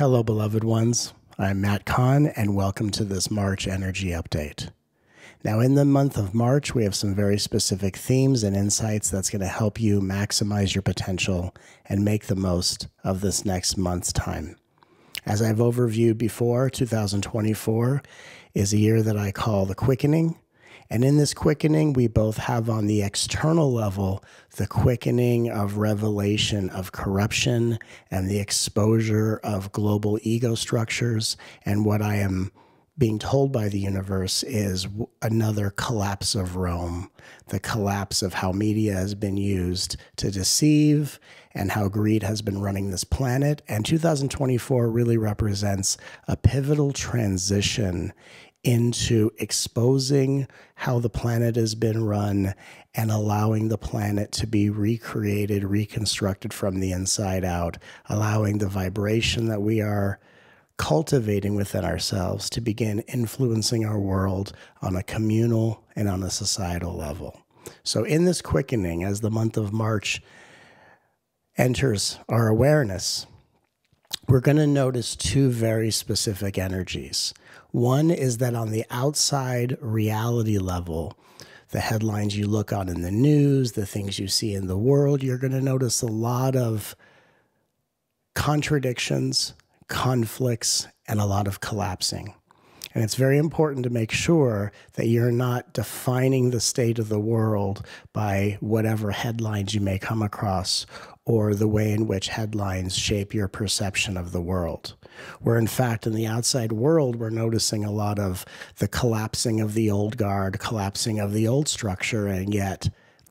Hello, beloved ones. I'm Matt Kahn, and welcome to this March Energy Update. Now, in the month of March, we have some very specific themes and insights that's going to help you maximize your potential and make the most of this next month's time. As I've overviewed before, 2024 is a year that I call the quickening and in this quickening, we both have on the external level the quickening of revelation of corruption and the exposure of global ego structures. And what I am being told by the universe is another collapse of Rome, the collapse of how media has been used to deceive and how greed has been running this planet. And 2024 really represents a pivotal transition into exposing how the planet has been run and allowing the planet to be recreated, reconstructed from the inside out, allowing the vibration that we are cultivating within ourselves to begin influencing our world on a communal and on a societal level. So, in this quickening, as the month of March enters our awareness, we're going to notice two very specific energies. One is that on the outside reality level, the headlines you look on in the news, the things you see in the world, you're going to notice a lot of contradictions, conflicts, and a lot of collapsing. And it's very important to make sure that you're not defining the state of the world by whatever headlines you may come across or the way in which headlines shape your perception of the world. Where, in fact, in the outside world, we're noticing a lot of the collapsing of the old guard, collapsing of the old structure, and yet,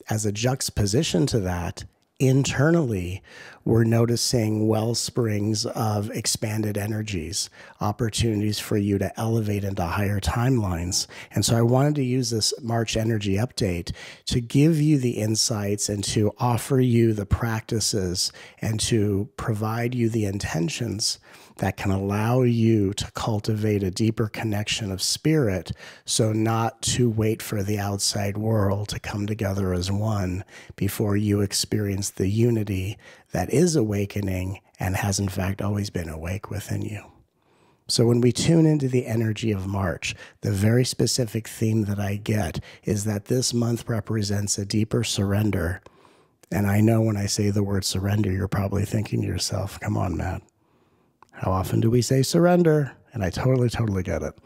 as a juxtaposition to that, internally, we're noticing well springs of expanded energies, opportunities for you to elevate into higher timelines. And so I wanted to use this March energy update to give you the insights and to offer you the practices and to provide you the intentions that can allow you to cultivate a deeper connection of spirit. So, not to wait for the outside world to come together as one before you experience the unity that is awakening and has, in fact, always been awake within you. So, when we tune into the energy of March, the very specific theme that I get is that this month represents a deeper surrender. And I know when I say the word surrender, you're probably thinking to yourself, come on, Matt how often do we say surrender? And I totally, totally get it.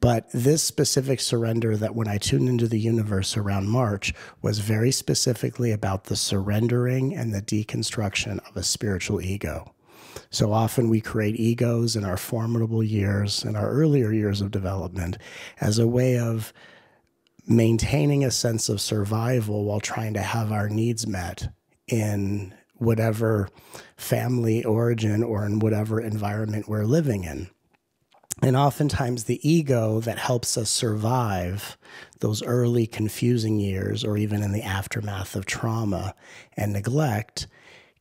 But this specific surrender that when I tuned into the universe around March was very specifically about the surrendering and the deconstruction of a spiritual ego. So often we create egos in our formidable years, in our earlier years of development, as a way of maintaining a sense of survival while trying to have our needs met in whatever family origin or in whatever environment we're living in. And oftentimes, the ego that helps us survive those early confusing years, or even in the aftermath of trauma and neglect,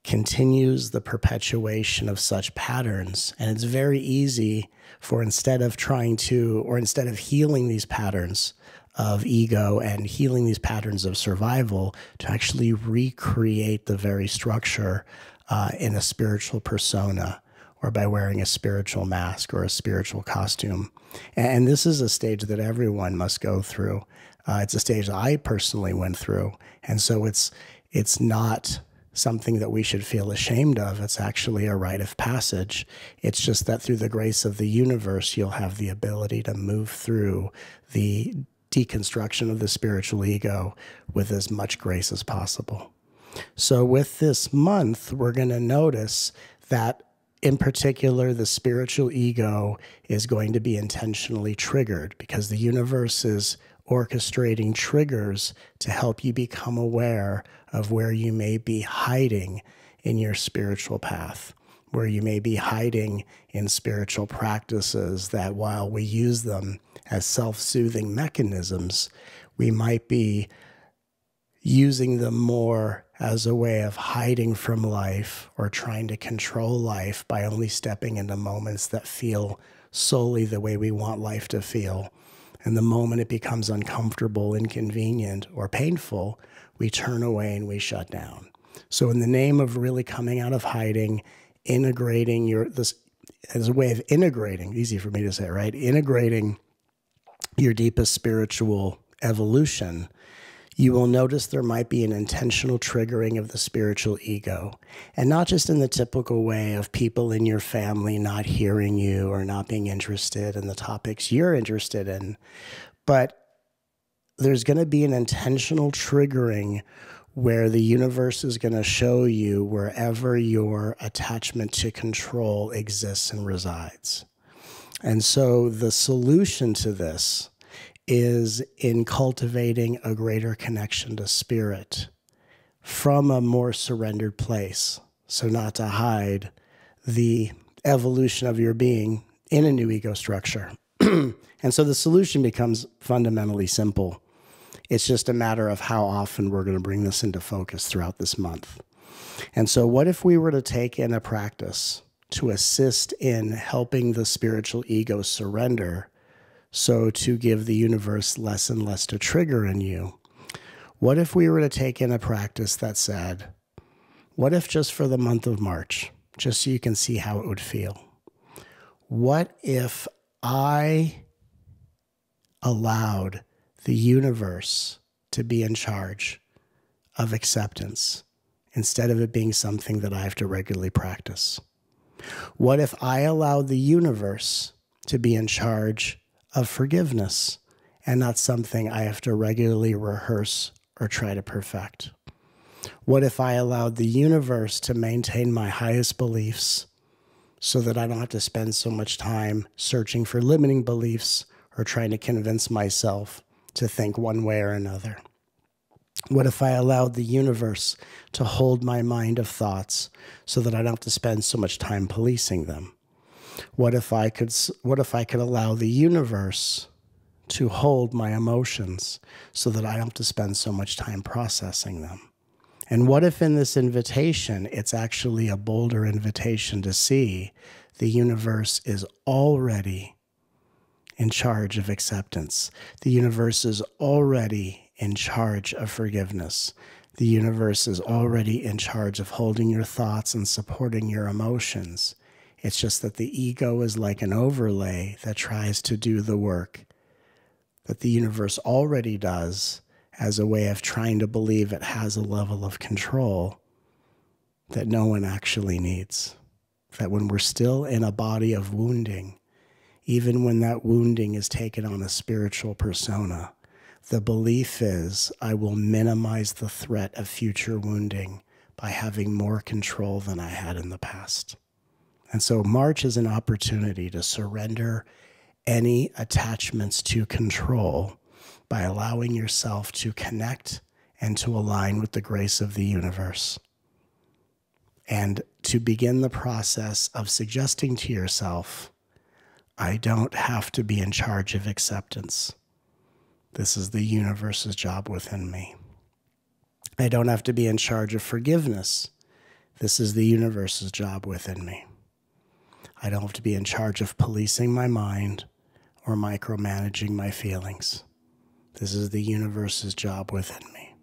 continues the perpetuation of such patterns. And it's very easy for instead of trying to, or instead of healing these patterns, of ego and healing these patterns of survival to actually recreate the very structure uh, in a spiritual persona or by wearing a spiritual mask or a spiritual costume. And this is a stage that everyone must go through. Uh, it's a stage I personally went through. And so it's, it's not something that we should feel ashamed of. It's actually a rite of passage. It's just that through the grace of the universe, you'll have the ability to move through the deconstruction of the spiritual ego with as much grace as possible. So, with this month, we're going to notice that, in particular, the spiritual ego is going to be intentionally triggered because the universe is orchestrating triggers to help you become aware of where you may be hiding in your spiritual path where you may be hiding in spiritual practices that while we use them as self soothing mechanisms, we might be using them more as a way of hiding from life or trying to control life by only stepping into moments that feel solely the way we want life to feel. And the moment it becomes uncomfortable, inconvenient, or painful, we turn away and we shut down. So, in the name of really coming out of hiding integrating your this as a way of integrating, easy for me to say, right? Integrating your deepest spiritual evolution, you will notice there might be an intentional triggering of the spiritual ego. And not just in the typical way of people in your family not hearing you or not being interested in the topics you're interested in, but there's going to be an intentional triggering where the universe is going to show you wherever your attachment to control exists and resides. And so the solution to this is in cultivating a greater connection to spirit from a more surrendered place. So, not to hide the evolution of your being in a new ego structure. and so the solution becomes fundamentally simple it's just a matter of how often we're going to bring this into focus throughout this month. And so, what if we were to take in a practice to assist in helping the spiritual ego surrender so to give the universe less and less to trigger in you? What if we were to take in a practice that said, what if just for the month of March, just so you can see how it would feel? What if I allowed the universe to be in charge of acceptance instead of it being something that I have to regularly practice? What if I allowed the universe to be in charge of forgiveness and not something I have to regularly rehearse or try to perfect? What if I allowed the universe to maintain my highest beliefs so that I don't have to spend so much time searching for limiting beliefs or trying to convince myself to think one way or another? What if I allowed the universe to hold my mind of thoughts so that I don't have to spend so much time policing them? What if I could what if I could allow the universe to hold my emotions so that I don't have to spend so much time processing them? And what if in this invitation it's actually a bolder invitation to see the universe is already in charge of acceptance. The universe is already in charge of forgiveness. The universe is already in charge of holding your thoughts and supporting your emotions. It's just that the ego is like an overlay that tries to do the work that the universe already does as a way of trying to believe it has a level of control that no one actually needs. That when we're still in a body of wounding, even when that wounding is taken on a spiritual persona. The belief is I will minimize the threat of future wounding by having more control than I had in the past. And so March is an opportunity to surrender any attachments to control by allowing yourself to connect and to align with the grace of the universe. And to begin the process of suggesting to yourself, I don't have to be in charge of acceptance. This is the universe's job within me. I don't have to be in charge of forgiveness. This is the universe's job within me. I don't have to be in charge of policing my mind or micromanaging my feelings. This is the universe's job within me.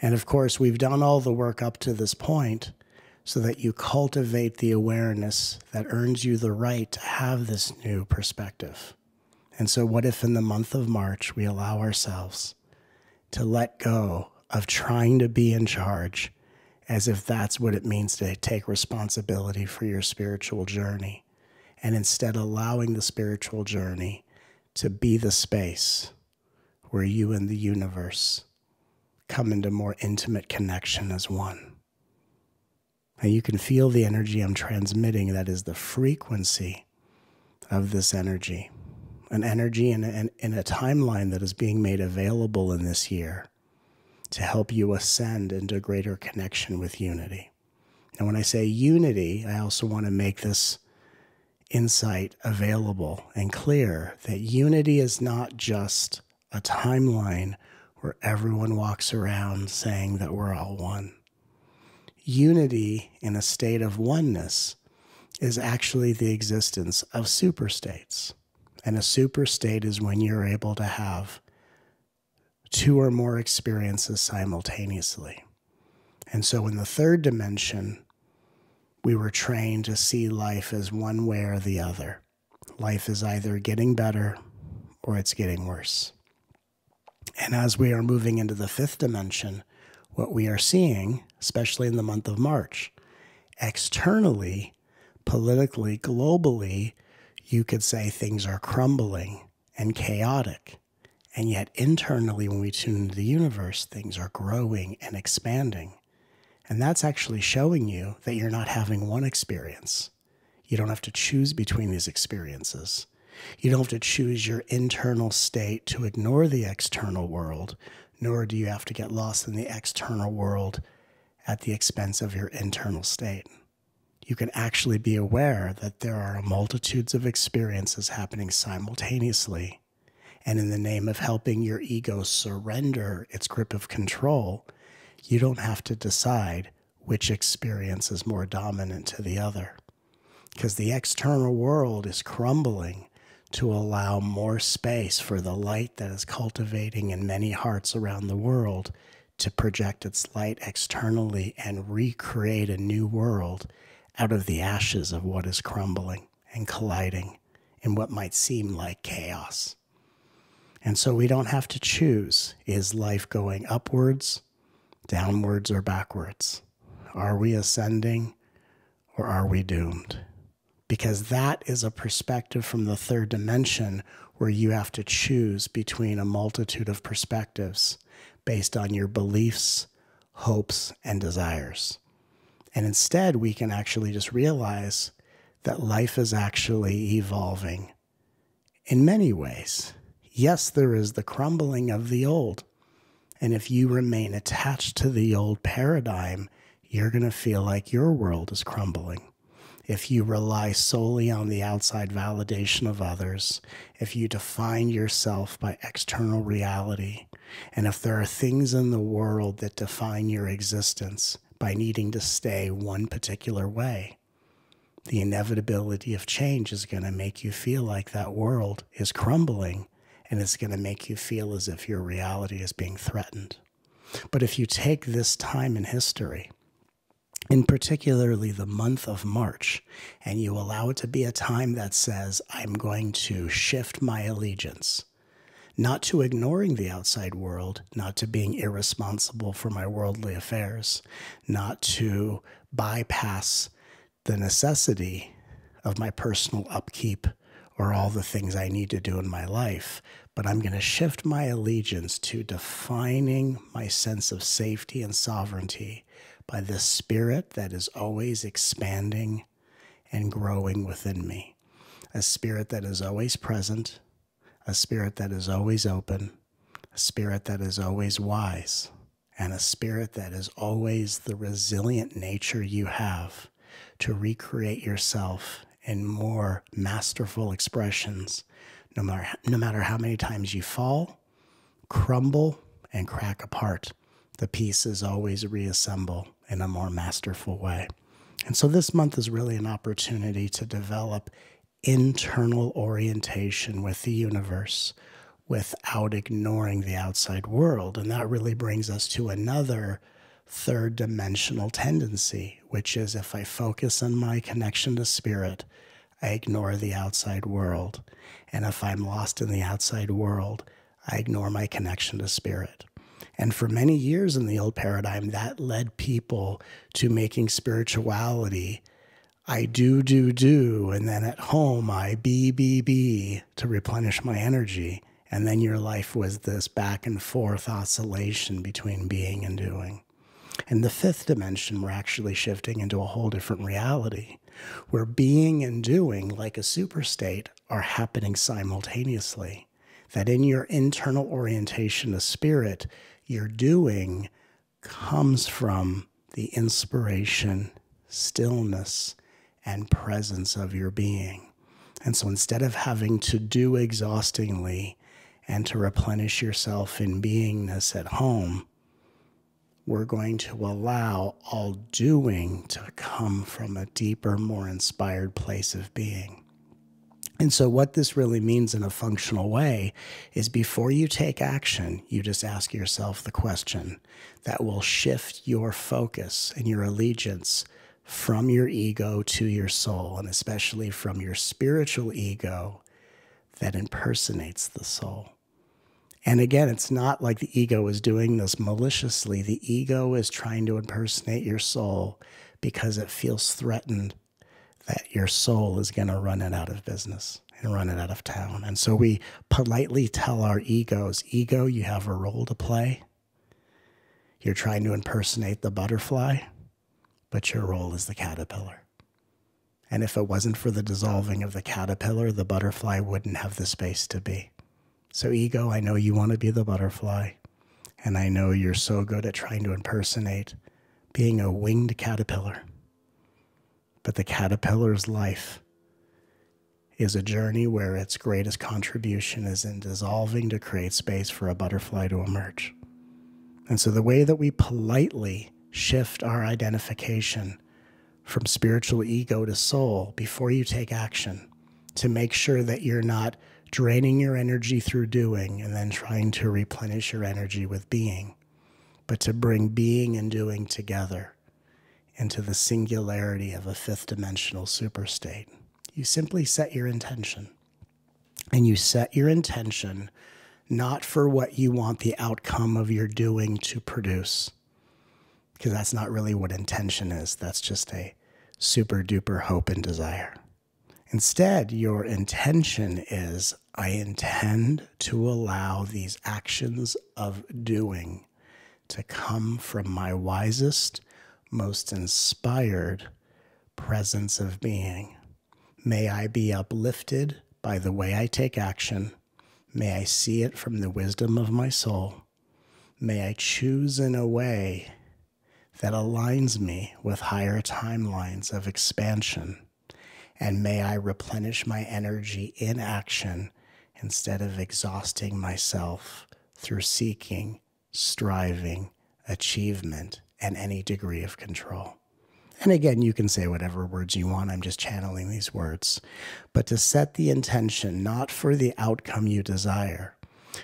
And of course, we've done all the work up to this point so that you cultivate the awareness that earns you the right to have this new perspective. And so, what if in the month of March we allow ourselves to let go of trying to be in charge as if that's what it means to take responsibility for your spiritual journey, and instead allowing the spiritual journey to be the space where you and the universe come into more intimate connection as one? And you can feel the energy I'm transmitting. That is the frequency of this energy, an energy in a, in a timeline that is being made available in this year to help you ascend into greater connection with unity. And when I say unity, I also want to make this insight available and clear that unity is not just a timeline where everyone walks around saying that we're all one unity in a state of oneness is actually the existence of superstates. And a super state is when you're able to have two or more experiences simultaneously. And so in the third dimension, we were trained to see life as one way or the other. Life is either getting better or it's getting worse. And as we are moving into the fifth dimension, what we are seeing, especially in the month of March, externally, politically, globally, you could say things are crumbling and chaotic. And yet, internally, when we tune into the universe, things are growing and expanding. And that's actually showing you that you're not having one experience. You don't have to choose between these experiences. You don't have to choose your internal state to ignore the external world, nor do you have to get lost in the external world at the expense of your internal state. You can actually be aware that there are multitudes of experiences happening simultaneously. And in the name of helping your ego surrender its grip of control, you don't have to decide which experience is more dominant to the other. Because the external world is crumbling to allow more space for the light that is cultivating in many hearts around the world to project its light externally and recreate a new world out of the ashes of what is crumbling and colliding in what might seem like chaos. And so we don't have to choose is life going upwards, downwards, or backwards? Are we ascending or are we doomed? because that is a perspective from the third dimension where you have to choose between a multitude of perspectives based on your beliefs, hopes, and desires. And instead, we can actually just realize that life is actually evolving in many ways. Yes, there is the crumbling of the old. And if you remain attached to the old paradigm, you're going to feel like your world is crumbling if you rely solely on the outside validation of others, if you define yourself by external reality, and if there are things in the world that define your existence by needing to stay one particular way, the inevitability of change is going to make you feel like that world is crumbling and it's going to make you feel as if your reality is being threatened. But if you take this time in history in particularly the month of March, and you allow it to be a time that says, I'm going to shift my allegiance, not to ignoring the outside world, not to being irresponsible for my worldly affairs, not to bypass the necessity of my personal upkeep or all the things I need to do in my life, but I'm going to shift my allegiance to defining my sense of safety and sovereignty by the Spirit that is always expanding and growing within me. A Spirit that is always present, a Spirit that is always open, a Spirit that is always wise, and a Spirit that is always the resilient nature you have to recreate yourself in more masterful expressions, no matter, no matter how many times you fall, crumble, and crack apart. The pieces always reassemble in a more masterful way. And so this month is really an opportunity to develop internal orientation with the universe without ignoring the outside world. And that really brings us to another third dimensional tendency, which is if I focus on my connection to spirit, I ignore the outside world. And if I'm lost in the outside world, I ignore my connection to spirit. And for many years in the old paradigm, that led people to making spirituality I do, do, do, and then at home I be, be, be to replenish my energy. And then your life was this back and forth oscillation between being and doing. In the fifth dimension, we're actually shifting into a whole different reality where being and doing, like a super state, are happening simultaneously. That in your internal orientation of spirit, your doing comes from the inspiration, stillness, and presence of your being. And so instead of having to do exhaustingly and to replenish yourself in beingness at home, we're going to allow all doing to come from a deeper, more inspired place of being. And so, what this really means in a functional way is before you take action, you just ask yourself the question that will shift your focus and your allegiance from your ego to your soul, and especially from your spiritual ego that impersonates the soul. And again, it's not like the ego is doing this maliciously. The ego is trying to impersonate your soul because it feels threatened that your soul is going to run it out of business and run it out of town. And so we politely tell our egos, ego, you have a role to play. You're trying to impersonate the butterfly, but your role is the caterpillar. And if it wasn't for the dissolving of the caterpillar, the butterfly wouldn't have the space to be. So, ego, I know you want to be the butterfly, and I know you're so good at trying to impersonate being a winged caterpillar. But the caterpillar's life is a journey where its greatest contribution is in dissolving to create space for a butterfly to emerge. And so, the way that we politely shift our identification from spiritual ego to soul before you take action to make sure that you're not draining your energy through doing and then trying to replenish your energy with being, but to bring being and doing together into the singularity of a fifth dimensional superstate. You simply set your intention. And you set your intention not for what you want the outcome of your doing to produce, because that's not really what intention is. That's just a super duper hope and desire. Instead, your intention is I intend to allow these actions of doing to come from my wisest, most inspired presence of being. May I be uplifted by the way I take action. May I see it from the wisdom of my soul. May I choose in a way that aligns me with higher timelines of expansion and may I replenish my energy in action instead of exhausting myself through seeking, striving, achievement, and any degree of control. And again, you can say whatever words you want. I'm just channeling these words. But to set the intention not for the outcome you desire.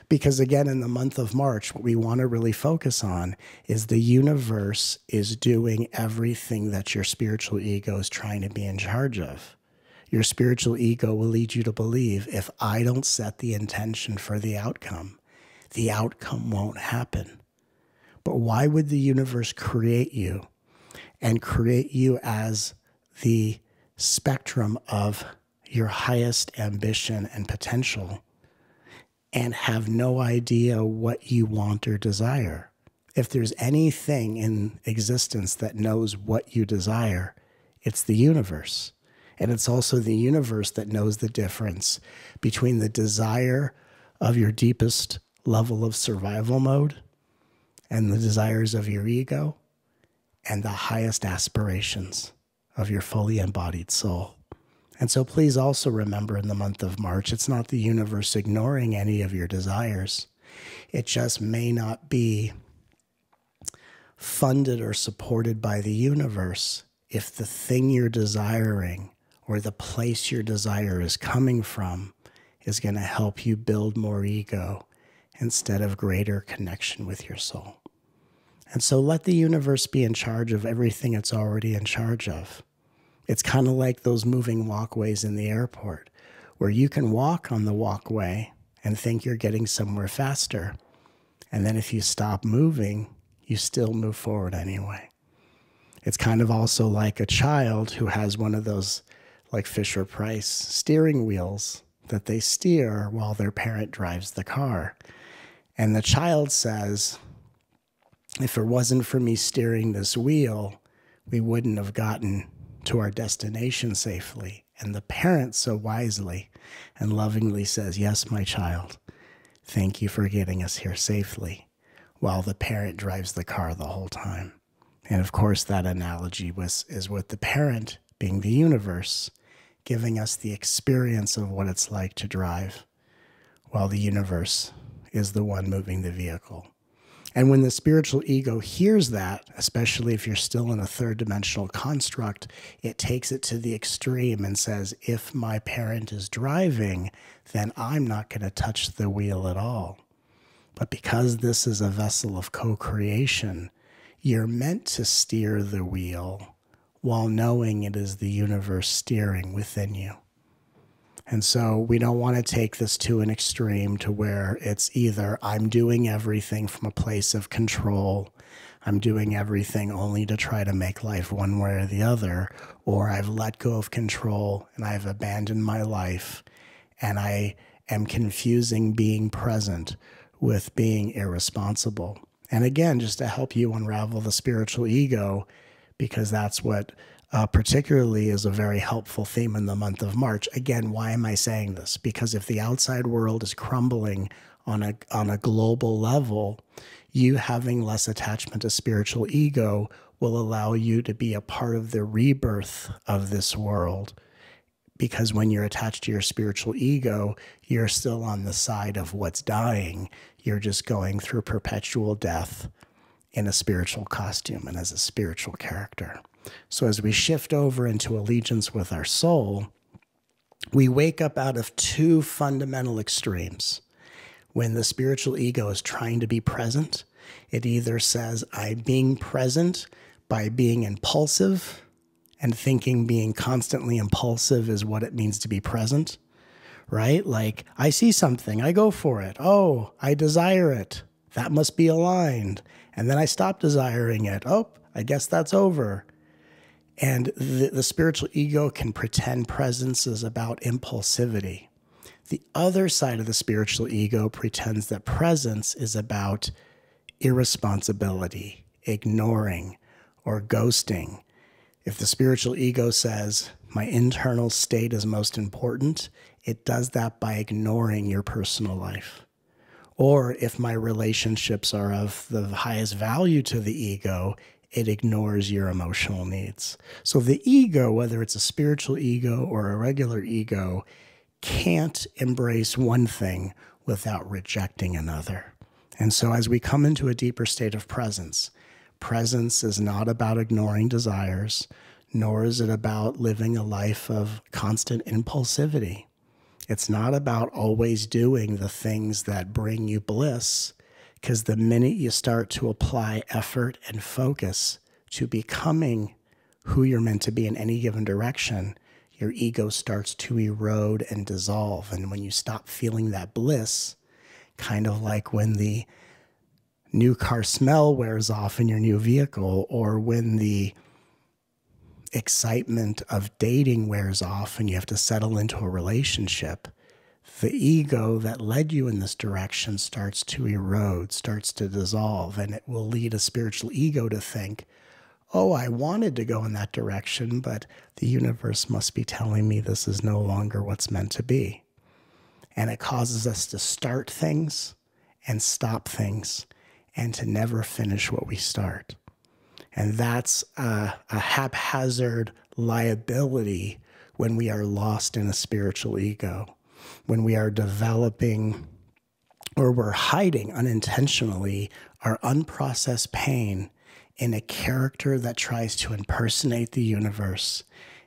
Because again, in the month of March, what we want to really focus on is the universe is doing everything that your spiritual ego is trying to be in charge of. Your spiritual ego will lead you to believe if I don't set the intention for the outcome, the outcome won't happen. But why would the universe create you and create you as the spectrum of your highest ambition and potential and have no idea what you want or desire? If there's anything in existence that knows what you desire, it's the universe. And it's also the universe that knows the difference between the desire of your deepest level of survival mode and the desires of your ego and the highest aspirations of your fully embodied soul. And so please also remember in the month of March, it's not the universe ignoring any of your desires. It just may not be funded or supported by the universe if the thing you're desiring or the place your desire is coming from is going to help you build more ego instead of greater connection with your soul. And so let the universe be in charge of everything it's already in charge of. It's kind of like those moving walkways in the airport, where you can walk on the walkway and think you're getting somewhere faster. And then if you stop moving, you still move forward anyway. It's kind of also like a child who has one of those like Fisher Price steering wheels that they steer while their parent drives the car. And the child says, if it wasn't for me steering this wheel, we wouldn't have gotten to our destination safely. And the parent so wisely and lovingly says, Yes, my child, thank you for getting us here safely, while the parent drives the car the whole time. And of course, that analogy was, is with the parent being the universe giving us the experience of what it's like to drive, while the universe is the one moving the vehicle. And when the spiritual ego hears that, especially if you're still in a third dimensional construct, it takes it to the extreme and says, if my parent is driving, then I'm not going to touch the wheel at all. But because this is a vessel of co creation, you're meant to steer the wheel while knowing it is the universe steering within you. And so we don't want to take this to an extreme to where it's either I'm doing everything from a place of control, I'm doing everything only to try to make life one way or the other, or I've let go of control and I've abandoned my life and I am confusing being present with being irresponsible. And again, just to help you unravel the spiritual ego, because that's what uh, particularly is a very helpful theme in the month of March. Again, why am I saying this? Because if the outside world is crumbling on a on a global level, you having less attachment to spiritual ego will allow you to be a part of the rebirth of this world. Because when you're attached to your spiritual ego, you're still on the side of what's dying. You're just going through perpetual death in a spiritual costume and as a spiritual character. So as we shift over into allegiance with our soul, we wake up out of two fundamental extremes. When the spiritual ego is trying to be present, it either says, I'm being present by being impulsive and thinking being constantly impulsive is what it means to be present, right? Like, I see something, I go for it. Oh, I desire it. That must be aligned. And then I stop desiring it. Oh, I guess that's over. And the, the spiritual ego can pretend presence is about impulsivity. The other side of the spiritual ego pretends that presence is about irresponsibility, ignoring, or ghosting. If the spiritual ego says, my internal state is most important, it does that by ignoring your personal life. Or if my relationships are of the highest value to the ego, it ignores your emotional needs. So the ego, whether it's a spiritual ego or a regular ego, can't embrace one thing without rejecting another. And so as we come into a deeper state of presence, presence is not about ignoring desires, nor is it about living a life of constant impulsivity. It's not about always doing the things that bring you bliss. Because the minute you start to apply effort and focus to becoming who you're meant to be in any given direction, your ego starts to erode and dissolve. And when you stop feeling that bliss, kind of like when the new car smell wears off in your new vehicle, or when the excitement of dating wears off and you have to settle into a relationship, the ego that led you in this direction starts to erode, starts to dissolve, and it will lead a spiritual ego to think, oh, I wanted to go in that direction, but the universe must be telling me this is no longer what's meant to be. And it causes us to start things and stop things and to never finish what we start. And that's a, a haphazard liability when we are lost in a spiritual ego when we are developing or we're hiding unintentionally our unprocessed pain in a character that tries to impersonate the universe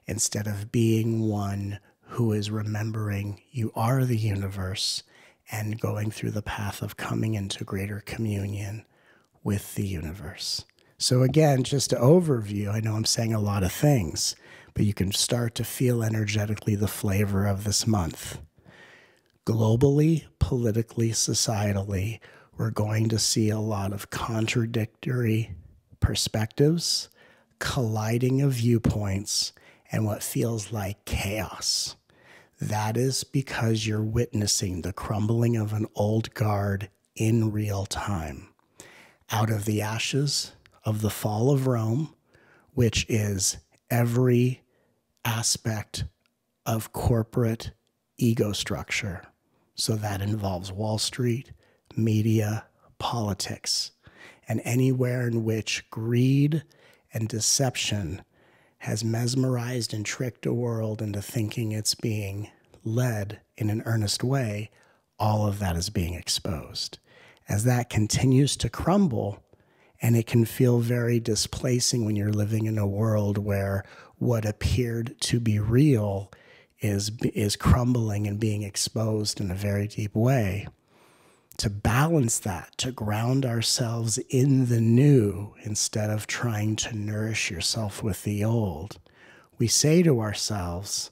instead of being one who is remembering you are the universe and going through the path of coming into greater communion with the universe. So, again, just to overview, I know I'm saying a lot of things, but you can start to feel energetically the flavor of this month globally, politically, societally, we're going to see a lot of contradictory perspectives, colliding of viewpoints, and what feels like chaos. That is because you're witnessing the crumbling of an old guard in real time. Out of the ashes of the fall of Rome, which is every aspect of corporate ego structure so that involves Wall Street, media, politics, and anywhere in which greed and deception has mesmerized and tricked a world into thinking it's being led in an earnest way, all of that is being exposed. As that continues to crumble, and it can feel very displacing when you're living in a world where what appeared to be real is is crumbling and being exposed in a very deep way. to balance that, to ground ourselves in the new instead of trying to nourish yourself with the old, we say to ourselves,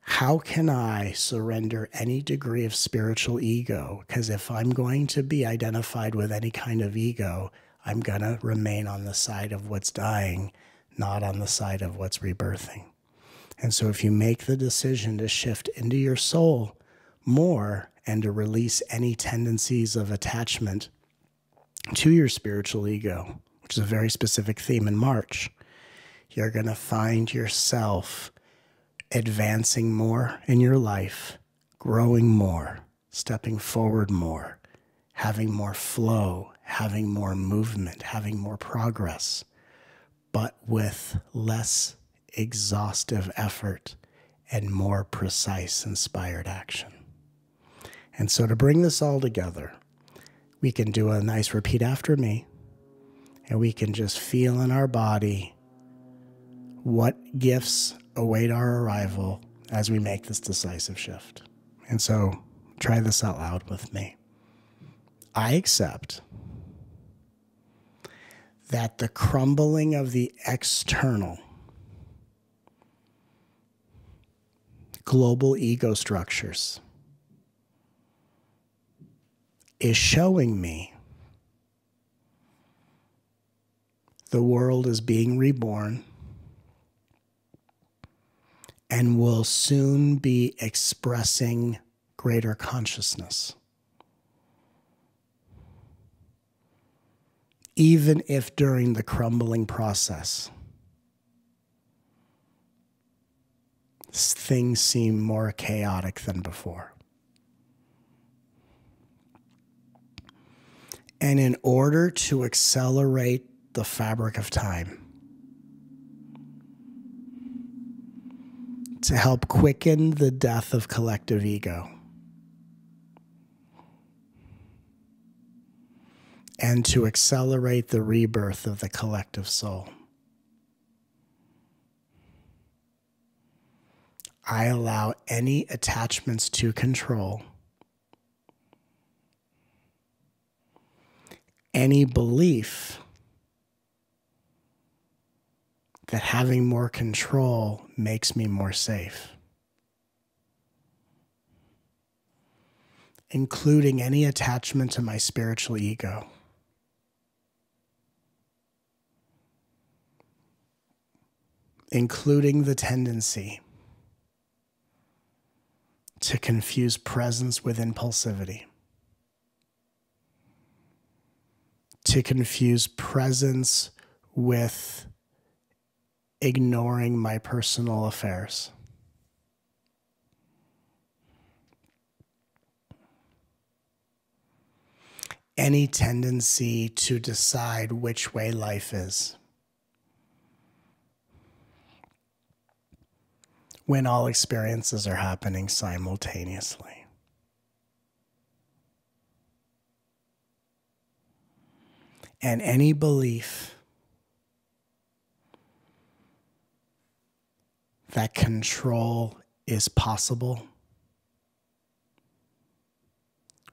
how can I surrender any degree of spiritual ego? Because if I'm going to be identified with any kind of ego, I'm going to remain on the side of what's dying, not on the side of what's rebirthing. And so if you make the decision to shift into your soul more and to release any tendencies of attachment to your spiritual ego, which is a very specific theme in March, you're going to find yourself advancing more in your life, growing more, stepping forward more, having more flow, having more movement, having more progress, but with less exhaustive effort and more precise, inspired action. And so, to bring this all together, we can do a nice repeat after me, and we can just feel in our body what gifts await our arrival as we make this decisive shift. And so, try this out loud with me. I accept that the crumbling of the external global ego structures is showing me the world is being reborn and will soon be expressing greater consciousness. Even if during the crumbling process, things seem more chaotic than before. And in order to accelerate the fabric of time, to help quicken the death of collective ego, and to accelerate the rebirth of the collective soul. I allow any attachments to control, any belief that having more control makes me more safe, including any attachment to my spiritual ego. Including the tendency to confuse presence with impulsivity, to confuse presence with ignoring my personal affairs. Any tendency to decide which way life is. When all experiences are happening simultaneously. And any belief that control is possible,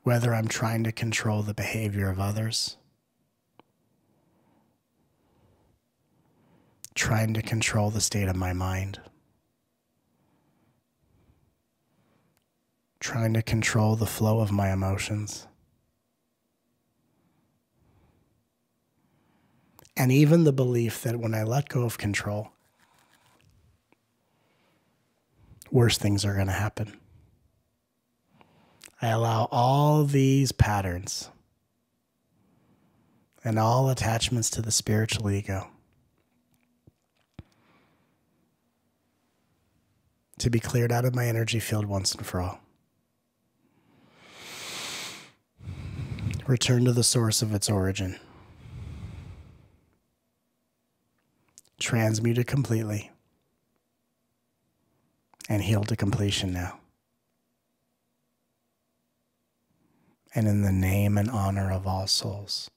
whether I'm trying to control the behavior of others, trying to control the state of my mind. Trying to control the flow of my emotions. And even the belief that when I let go of control, worse things are going to happen. I allow all these patterns and all attachments to the spiritual ego to be cleared out of my energy field once and for all. Return to the source of its origin. Transmute it completely and heal to completion now. And in the name and honor of all souls,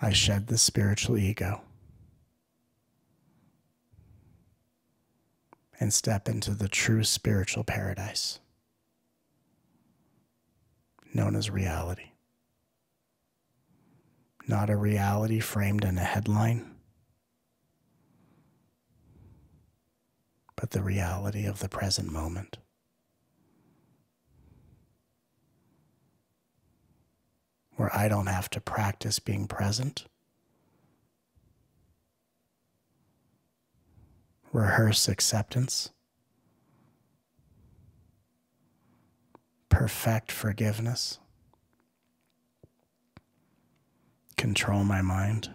I shed the spiritual ego and step into the true spiritual paradise known as reality. Not a reality framed in a headline, but the reality of the present moment. Where I don't have to practice being present rehearse acceptance, perfect forgiveness, control my mind,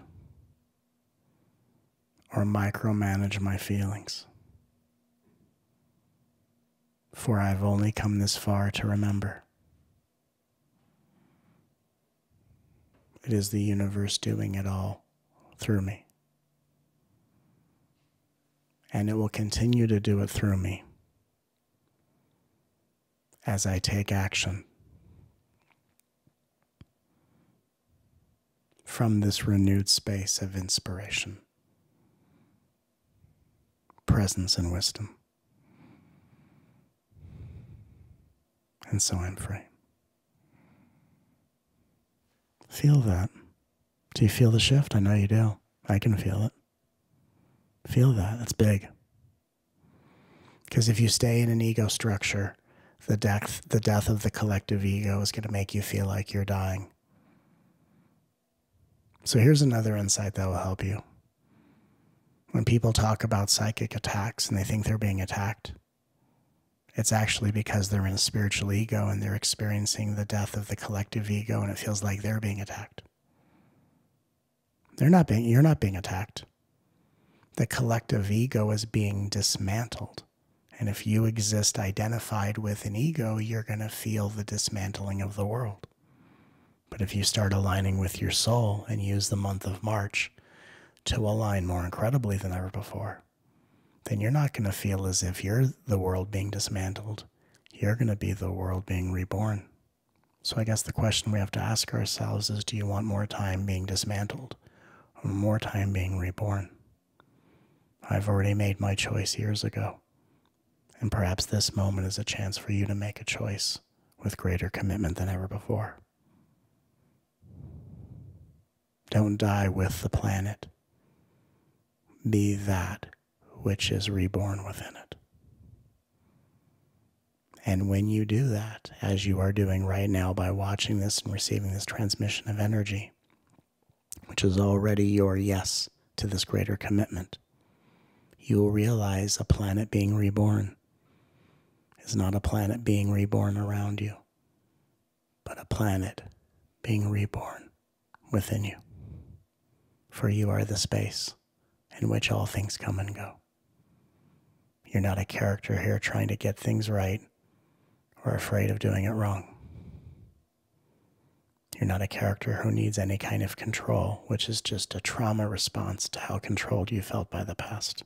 or micromanage my feelings. For I've only come this far to remember. It is the universe doing it all through me and it will continue to do it through me as I take action from this renewed space of inspiration, presence, and wisdom. And so I'm free. Feel that. Do you feel the shift? I know you do. I can feel it. Feel that. That's big. Because if you stay in an ego structure, the death, the death of the collective ego is going to make you feel like you're dying. So here's another insight that will help you. When people talk about psychic attacks and they think they're being attacked, it's actually because they're in a spiritual ego and they're experiencing the death of the collective ego and it feels like they're being attacked. They're not being, you're not being attacked the collective ego is being dismantled. And if you exist identified with an ego, you're going to feel the dismantling of the world. But if you start aligning with your soul and use the month of March to align more incredibly than ever before, then you're not going to feel as if you're the world being dismantled. You're going to be the world being reborn. So I guess the question we have to ask ourselves is do you want more time being dismantled or more time being reborn? I've already made my choice years ago. And perhaps this moment is a chance for you to make a choice with greater commitment than ever before. Don't die with the planet. Be that which is reborn within it. And when you do that, as you are doing right now by watching this and receiving this transmission of energy, which is already your yes to this greater commitment, you will realize a planet being reborn is not a planet being reborn around you, but a planet being reborn within you. For you are the space in which all things come and go. You're not a character here trying to get things right or afraid of doing it wrong. You're not a character who needs any kind of control, which is just a trauma response to how controlled you felt by the past.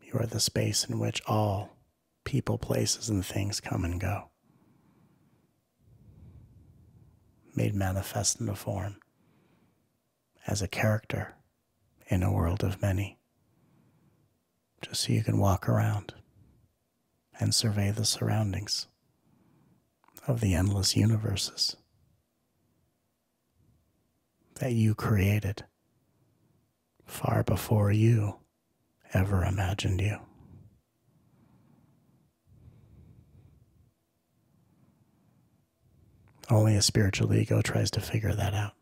You are the space in which all people, places, and things come and go, made manifest in a form as a character in a world of many, just so you can walk around and survey the surroundings of the endless universes that you created far before you ever imagined you. Only a spiritual ego tries to figure that out.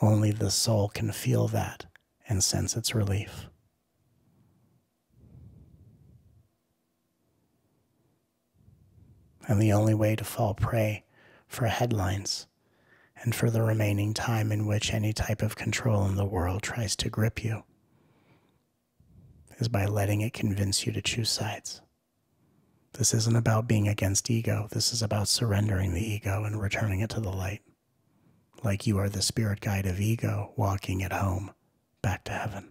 Only the soul can feel that and sense its relief. And the only way to fall prey for headlines and for the remaining time in which any type of control in the world tries to grip you is by letting it convince you to choose sides. This isn't about being against ego. This is about surrendering the ego and returning it to the light. Like you are the spirit guide of ego walking it home, back to heaven.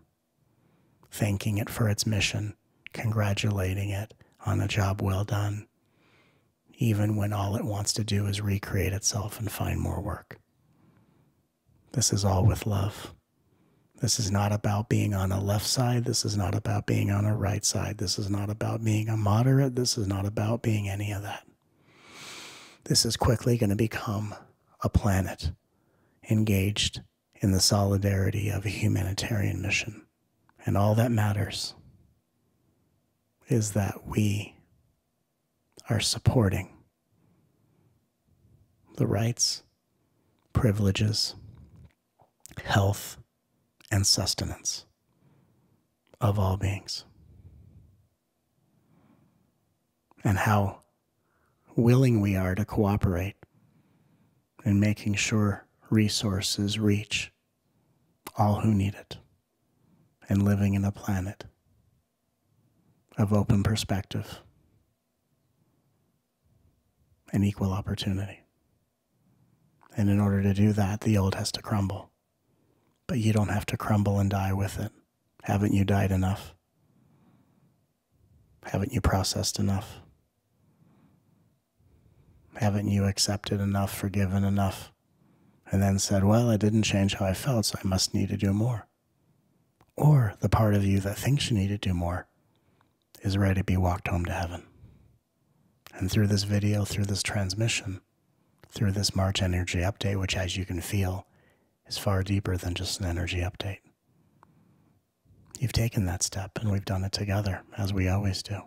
Thanking it for its mission, congratulating it on a job well done, even when all it wants to do is recreate itself and find more work. This is all with love This is not about being on a left side. This is not about being on a right side. This is not about being a moderate. This is not about being any of that. This is quickly going to become a planet engaged in the solidarity of a humanitarian mission. And all that matters is that we are supporting the rights, privileges, health, and sustenance of all beings. And how willing we are to cooperate in making sure resources reach all who need it and living in a planet of open perspective and equal opportunity. And in order to do that, the old has to crumble. But you don't have to crumble and die with it. Haven't you died enough? Haven't you processed enough? Haven't you accepted enough, forgiven enough, and then said, Well, I didn't change how I felt, so I must need to do more? Or the part of you that thinks you need to do more is ready to be walked home to heaven. And through this video, through this transmission, through this March energy update, which, as you can feel, is far deeper than just an energy update. You've taken that step, and we've done it together, as we always do.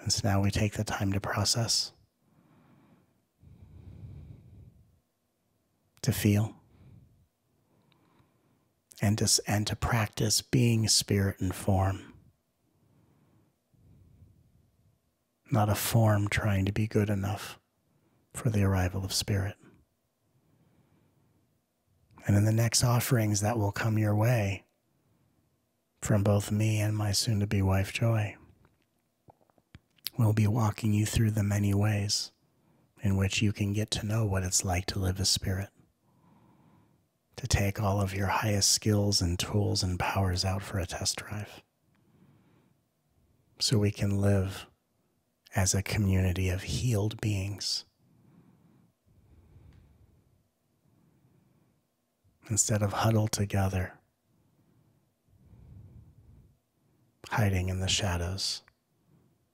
And so now we take the time to process, to feel, and to, and to practice being spirit and form. Not a form trying to be good enough for the arrival of spirit. And in the next offerings that will come your way from both me and my soon to be wife, Joy, we'll be walking you through the many ways in which you can get to know what it's like to live as spirit. To take all of your highest skills and tools and powers out for a test drive. So we can live as a community of healed beings instead of huddled together, hiding in the shadows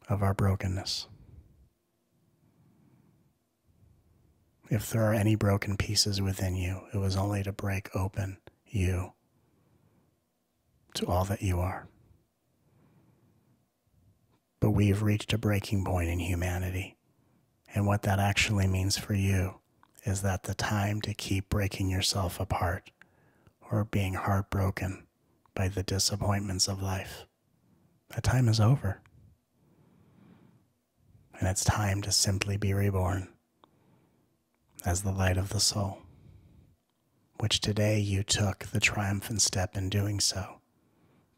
of our brokenness. If there are any broken pieces within you, it was only to break open you to all that you are. But we've reached a breaking point in humanity. And what that actually means for you is that the time to keep breaking yourself apart or being heartbroken by the disappointments of life. That time is over. And it's time to simply be reborn as the light of the soul, which today you took the triumphant step in doing so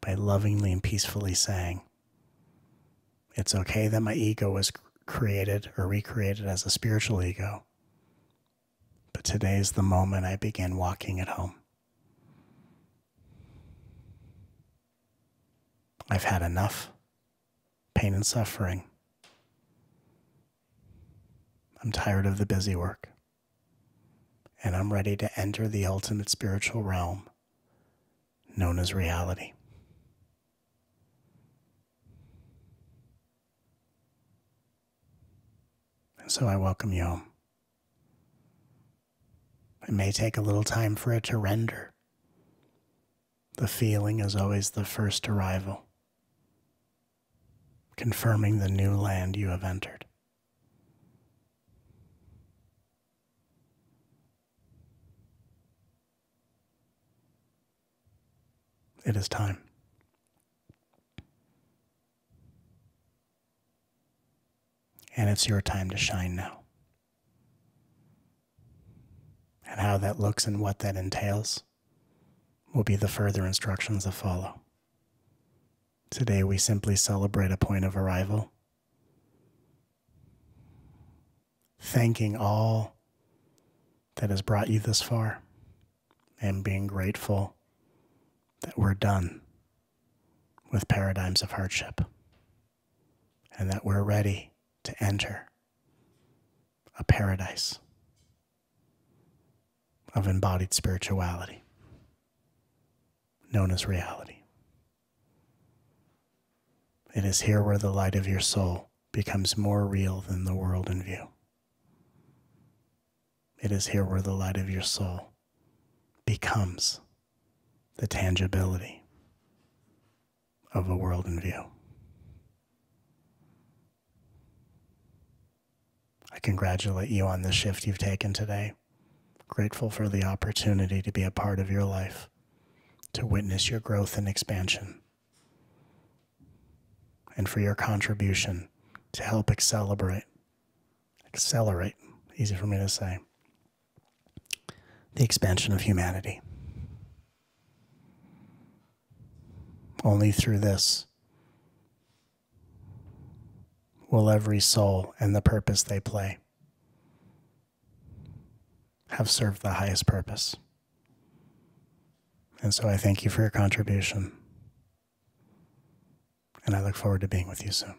by lovingly and peacefully saying, It's okay that my ego was created or recreated as a spiritual ego but today is the moment I begin walking it home. I've had enough pain and suffering. I'm tired of the busy work. And I'm ready to enter the ultimate spiritual realm known as reality. And so I welcome you home. It may take a little time for it to render. The feeling is always the first arrival, confirming the new land you have entered. It is time. And it's your time to shine now and how that looks and what that entails will be the further instructions that follow. Today, we simply celebrate a point of arrival, thanking all that has brought you this far, and being grateful that we're done with paradigms of hardship and that we're ready to enter a paradise of embodied spirituality. known as reality. It is here where the light of your soul becomes more real than the world in view. It is here where the light of your soul becomes the tangibility of a world in view. I congratulate you on the shift you've taken today. Grateful for the opportunity to be a part of your life, to witness your growth and expansion, and for your contribution to help accelerate, accelerate, easy for me to say, the expansion of humanity. Only through this will every soul and the purpose they play have served the highest purpose. And so I thank you for your contribution. And I look forward to being with you soon.